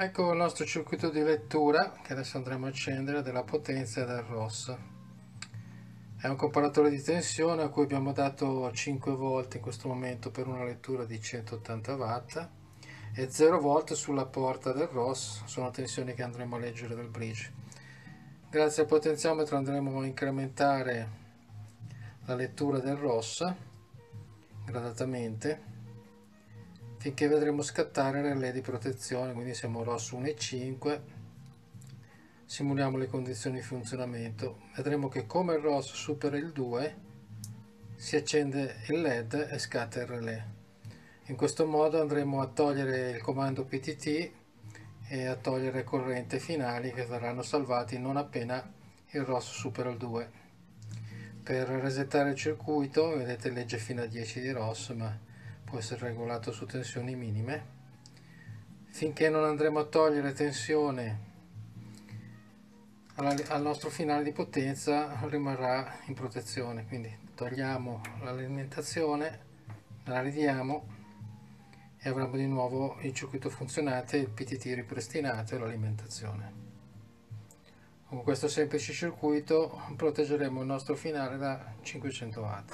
Ecco il nostro circuito di lettura che adesso andremo a accendere della potenza del ROS. È un comparatore di tensione a cui abbiamo dato 5 volt in questo momento per una lettura di 180 watt e 0 volt sulla porta del ROS, sono tensioni che andremo a leggere dal bridge. Grazie al potenziometro andremo a incrementare la lettura del ROS gradatamente finché vedremo scattare relè di protezione quindi siamo ROS 1.5 simuliamo le condizioni di funzionamento. Vedremo che come il ROS supera il 2 si accende il led e scatta il relè. In questo modo andremo a togliere il comando ptt e a togliere corrente finali che verranno salvati non appena il ROS supera il 2 per resettare il circuito vedete legge fino a 10 di ROS ma può essere regolato su tensioni minime. Finché non andremo a togliere tensione al nostro finale di potenza rimarrà in protezione. Quindi togliamo l'alimentazione la ridiamo e avremo di nuovo il circuito funzionante il PTT ripristinato e l'alimentazione. Con questo semplice circuito proteggeremo il nostro finale da 500 watt